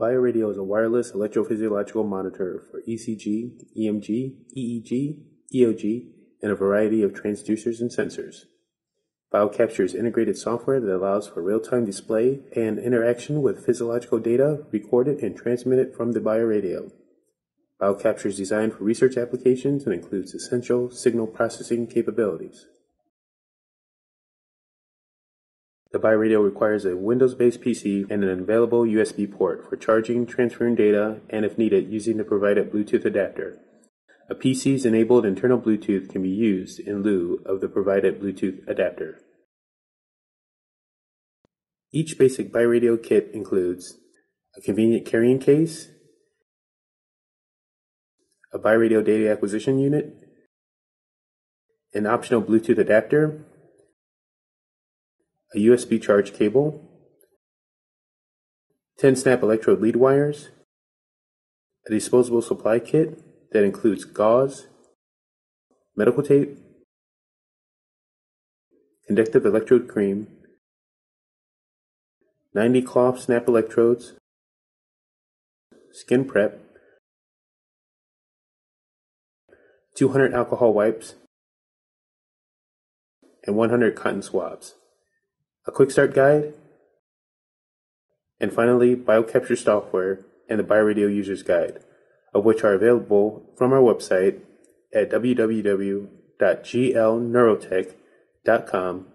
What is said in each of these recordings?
BioRadio is a wireless electrophysiological monitor for ECG, EMG, EEG, EOG, and a variety of transducers and sensors. BioCapture is integrated software that allows for real-time display and interaction with physiological data recorded and transmitted from the BioRadio. BioCapture is designed for research applications and includes essential signal processing capabilities. The BioRadio requires a Windows-based PC and an available USB port for charging, transferring data, and if needed, using the provided Bluetooth adapter. A PC's enabled internal Bluetooth can be used in lieu of the provided Bluetooth adapter. Each basic BioRadio kit includes a convenient carrying case, a BioRadio data acquisition unit, an optional Bluetooth adapter, a USB charge cable, 10 snap electrode lead wires, a disposable supply kit that includes gauze, medical tape, conductive electrode cream, 90 cloth snap electrodes, skin prep, 200 alcohol wipes, and 100 cotton swabs a quick start guide, and finally, BioCapture software and the BioRadio User's Guide, of which are available from our website at www.glneurotech.com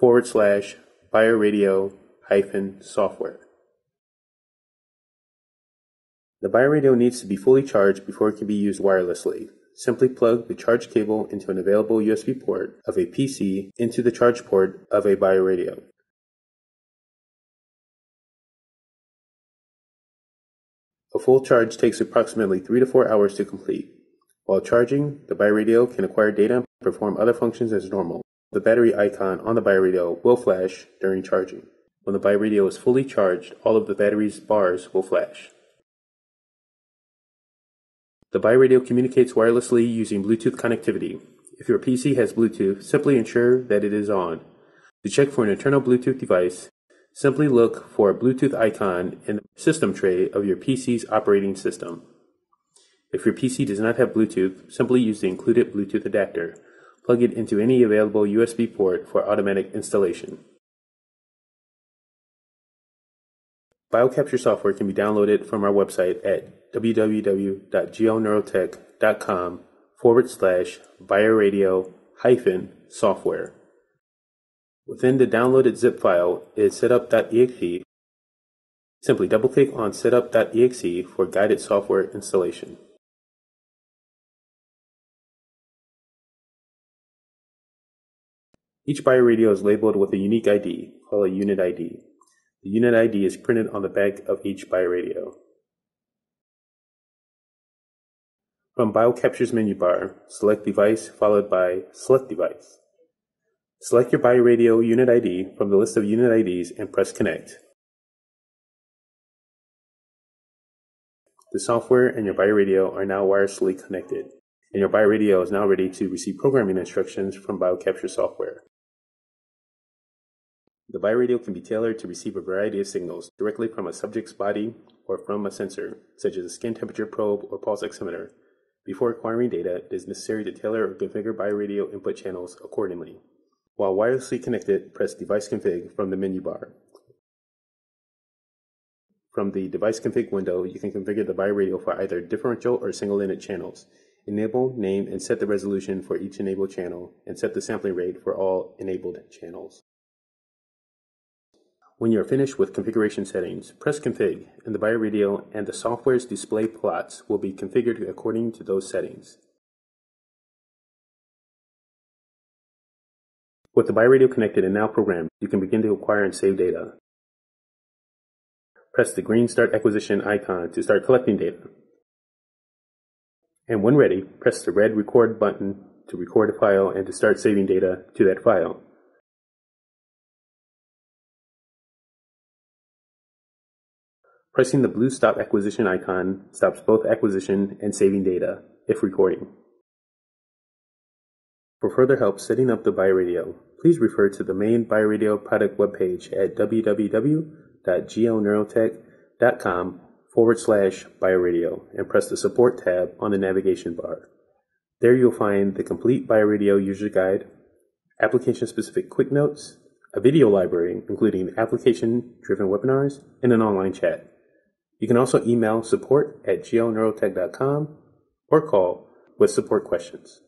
forward slash bioradio hyphen software. The BioRadio needs to be fully charged before it can be used wirelessly. Simply plug the charge cable into an available USB port of a PC into the charge port of a BioRadio. A full charge takes approximately 3 to 4 hours to complete. While charging, the BioRadio can acquire data and perform other functions as normal. The battery icon on the BioRadio will flash during charging. When the BioRadio is fully charged, all of the battery's bars will flash. The BioRadio communicates wirelessly using Bluetooth connectivity. If your PC has Bluetooth, simply ensure that it is on. To check for an internal Bluetooth device, simply look for a Bluetooth icon in the system tray of your PC's operating system. If your PC does not have Bluetooth, simply use the included Bluetooth adapter. Plug it into any available USB port for automatic installation. BioCapture software can be downloaded from our website at www.glneurotech.com forward slash bioradio hyphen software. Within the downloaded zip file is setup.exe. Simply double click on setup.exe for guided software installation. Each BioRadio is labeled with a unique ID, called a unit ID. The unit ID is printed on the back of each BioRadio. From BioCapture's menu bar, select Device followed by Select Device. Select your BioRadio unit ID from the list of unit IDs and press Connect. The software and your BioRadio are now wirelessly connected, and your BioRadio is now ready to receive programming instructions from BioCapture software. The BioRadio can be tailored to receive a variety of signals directly from a subject's body or from a sensor, such as a skin temperature probe or pulse oximeter. Before acquiring data, it is necessary to tailor or configure BioRadio input channels accordingly. While wirelessly connected, press Device Config from the menu bar. From the Device Config window, you can configure the BioRadio for either differential or single-ended channels. Enable, name, and set the resolution for each enabled channel, and set the sampling rate for all enabled channels. When you are finished with configuration settings, press Config, and the BioRadio and the software's display plots will be configured according to those settings. With the BioRadio connected and now programmed, you can begin to acquire and save data. Press the green Start Acquisition icon to start collecting data. And when ready, press the red Record button to record a file and to start saving data to that file. Pressing the blue Stop Acquisition icon stops both acquisition and saving data, if recording. For further help setting up the BioRadio, please refer to the main BioRadio product webpage at www.glneurotech.com forward slash BioRadio and press the Support tab on the navigation bar. There you'll find the complete BioRadio user guide, application-specific quick notes, a video library including application-driven webinars, and an online chat. You can also email support at glneurotech.com or call with support questions.